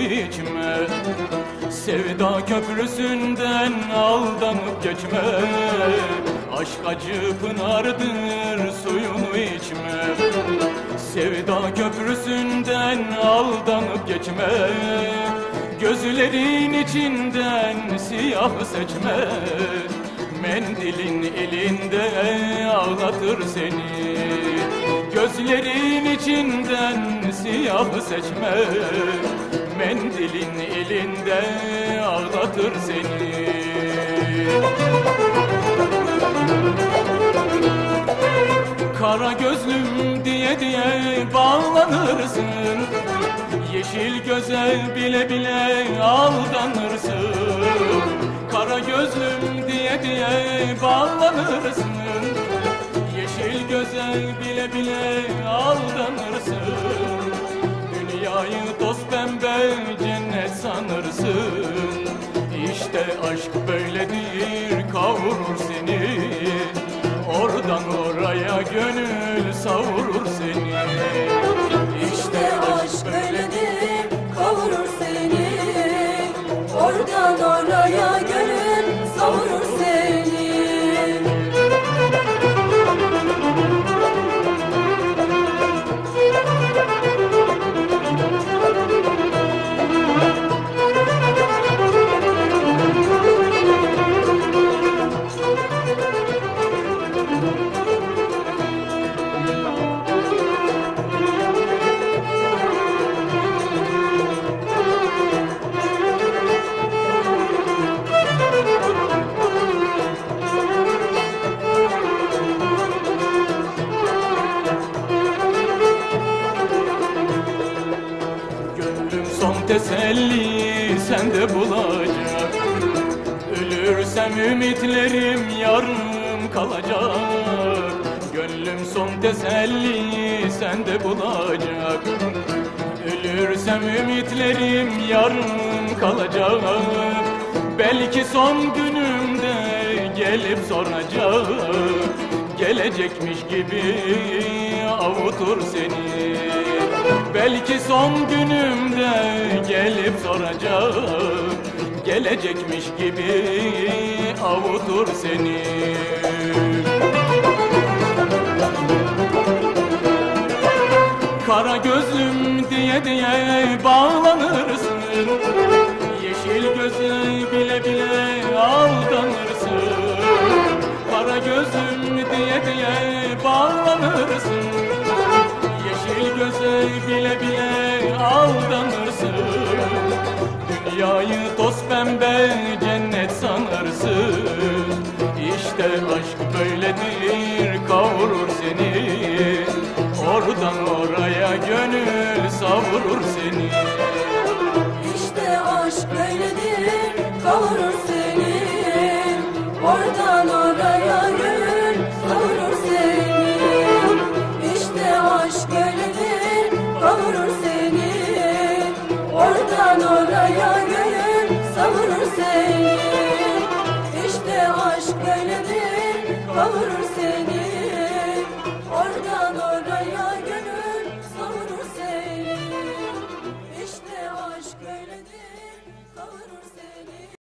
içme. Sevda köprüsünden aldanıp geçme. Aşk acı pınardır suyunu içme. Sevda köprüsünden aldanıp geçme. Gözlerin içinden siyah seçme. Mendilin elinde ağlatır seni Gözlerin içinden siyah seçme. Mendilin elinde ağlatır seni. Kara gözlüm diye diye bağlanırsın. Yeşil göze bile bile aldanırsın. Kara gözlüm diye diye bağlanırsın Göze bile bile aldanırsın. Dünyayı toz pembe cennet sanırsın. İşte aşk böyledir kavurur seni. Oradan oraya gönül savurur seni teselli sende bulacak. Ölürsem ümitlerim yarım kalacak. Gönlüm son teselli sende bulacak. Ölürsem ümitlerim yarım kalacak. Belki son günümde gelip soracak. Gelecekmiş gibi avutur seni Belki son günümde gelip soracak Gelecekmiş gibi avutur seni. Kara gözlüm diye diye bağlanırsın. Yeşil göze bile bile bile bile aldanırsın. Dünyayı toz pembe cennet sanırsın. İşte aşk böyledir kavurur seni. Oradan oraya gönül savurur seni. İşte aşk böyledir kavurur